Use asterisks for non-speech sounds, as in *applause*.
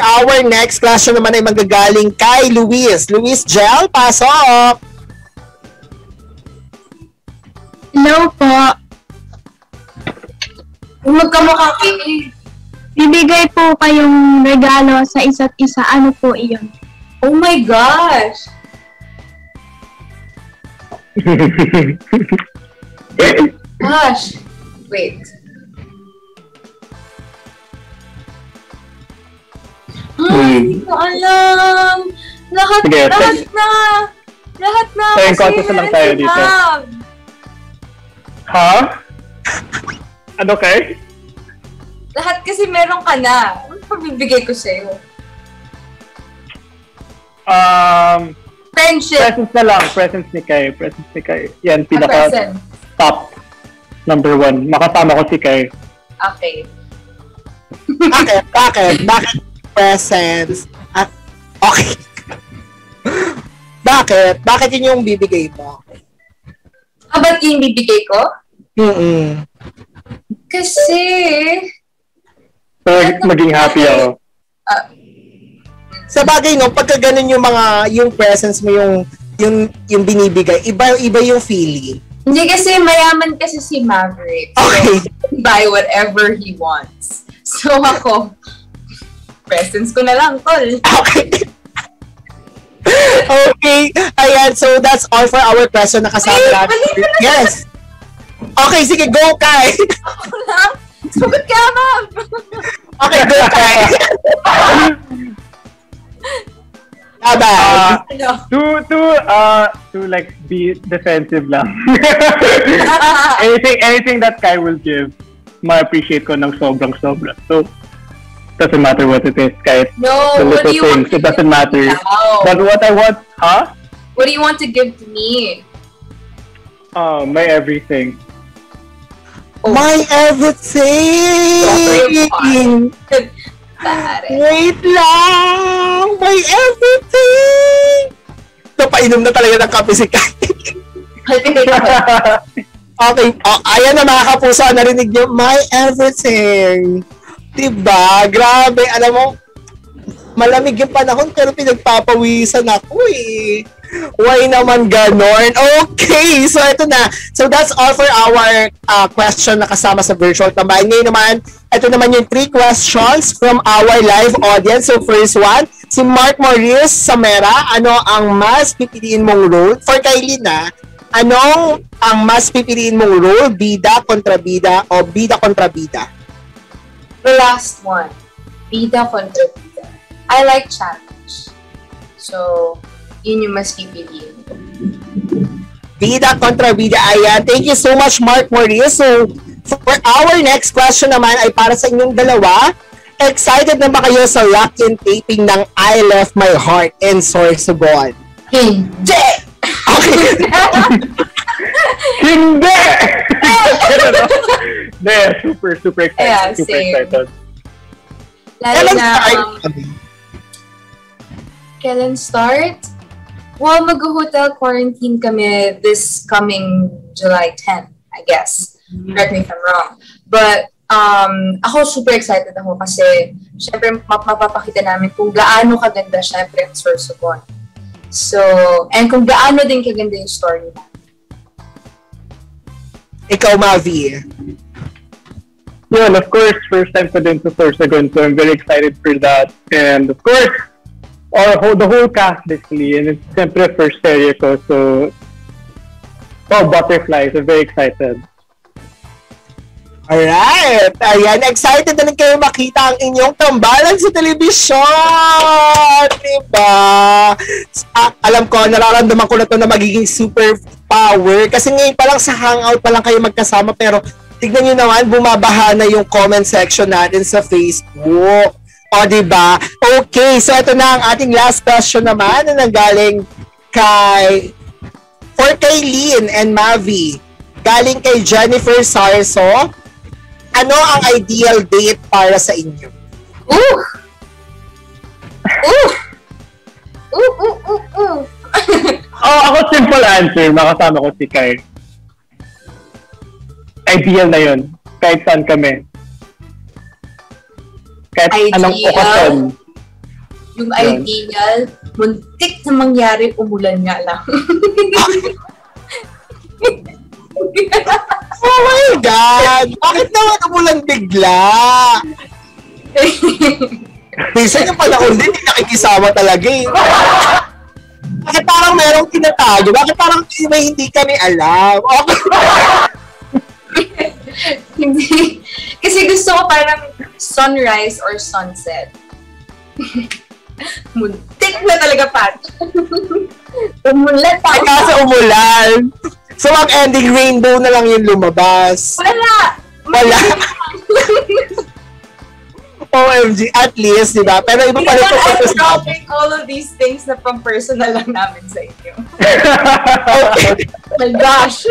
our next question naman ay magagaling kay Luis. Luis Gel, pasok! Hello po. Magkamukha kayo. Bibigay po kayong regalo sa isa't isa. Ano po iyon? Oh my gosh! *laughs* Gosh! Wait. Hindi ko alam. Lahat, Sige, lahat sige. na. Lahat na. Tayong kasi contest na lang tayo dito. ha? Ano kay? Lahat kasi meron ka na. Ano pa bibigay ko sa'yo? Um, Friendship. presents na lang. Presents ni Kai. Presents ni Kai. Yan, A pinaka top. Number one. Makasama ko si Kai. Okay. Bakit? Bakit? Bakit presents? At, okay. *laughs* Bakit? Bakit yun yung bibigay mo? Ah, ba't yung bibigay ko? Mm-mm. Kasi... So, maging happy ako. ah, Sa bagay, no, pagka ganun yung mga, yung presents mo, yung, yung, yung binibigay, iba, iba yung feeling. hindi kasi mayaman kasi si Maverick. So, Okay. buy whatever he wants. So ako, presents ko na lang, tol. Okay. *laughs* okay. Ayan, so that's all for our question na kasama Wait, natin. mali ka na. Yes. Okay, sige, go, Kai. Ako lang. Sagot ka, ma'am. Okay, go, Kai. *laughs* Bye-bye. Ah, Ano? to, to, uh, to like be defensive lang. *laughs* anything, anything that Kai will give, ma-appreciate ko ng sobrang sobra. So, doesn't matter what it is, kahit no, the what little do you things, want to it doesn't give matter. But what I want, huh? What do you want to give to me? Uh, my everything. My everything. Wait lang! My everything! Napainom na talaga ng kape si Kai. *laughs* okay, oh, ayan na mga kapuso, narinig niyo, my everything. Diba? Grabe, alam mo, malamig yung panahon pero pinagpapawisan ako eh. Why naman ganon? Okay, so ito na. So that's all for our uh, question na kasama sa virtual tambayan. Ngayon naman, ito naman yung three questions from our live audience. So first one, si Mark Maurice Samera, ano ang mas pipiliin mong role? For Kylie na, anong ang mas pipiliin mong role? Bida kontra bida o bida kontra bida? The last one. Bida kontra bida. I like challenge. So, yun yung mas pipiliin. Bida kontra bida. Ayan. Thank you so much, Mark Maurice. So, for our next question naman ay para sa inyong dalawa. Excited na ba kayo sa lock-in taping ng I Left My Heart in Sorsogon? Hindi! *laughs* Okay. Hindi! *laughs* Hindi, super, super excited. Yeah, super same. excited. Lalo Kailan na, start? um, kailan start? Well, mag-hotel quarantine kami this coming July 10, I guess. Correct me if I'm wrong. But, um, ako super excited ako kasi, syempre, map- mapapakita namin kung gaano kaganda, syempre, ang Sorsogon. So, and kung gaano din kaganda yung story na. Ikaw, Mavi. Yun, of course, first time ko din sa Sorsogon, so I'm very excited for that. And of course, all, whole, the whole cast basically, and it's siyempre first serie ko, so oh, butterflies, I'm very excited. Alright. Ayan. Excited na rin kayo makita ang inyong tambalan sa telebisyon. Diba? Ah, alam ko, nararamdaman ko na to na magiging super power. Kasi ngayon pa lang sa hangout pa lang kayo magkasama. Pero tignan nyo naman, bumabaha na yung comment section natin sa Facebook. O, diba? Okay. So, ito na ang ating last question naman na nanggaling kay for kay Lynn and Mavi. Galing kay Jennifer Sarso ano ang ideal date para sa inyo? Ooh! Ooh! Ooh, ooh, ooh, ooh! *laughs* Oh, ako simple answer, makasama ko si Kai. Ideal na yun. Kahit saan kami. Kahit Ideal? anong okasyon. Yung Yan. ideal, muntik na mangyari, umulan nga lang. *laughs* *laughs* *laughs* Oh my God! Bakit naman umulan bigla? *laughs* Minsan yung panahon din, hindi nakikisama talaga eh. Bakit parang merong tinatago? Bakit parang may hindi kami alam? Okay. *laughs* Hindi. Kasi gusto ko parang sunrise or sunset. Muntik na talaga, Pat. *laughs* Umulan pa. Ay, kasi umulan. So, ang ending rainbow na lang yung lumabas. Wala. Wala. *laughs* OMG, at least, di ba? Pero iba pa rin I'm purpose namin. dropping all of these things na from personal lang namin sa inyo. *laughs* Okay. My gosh.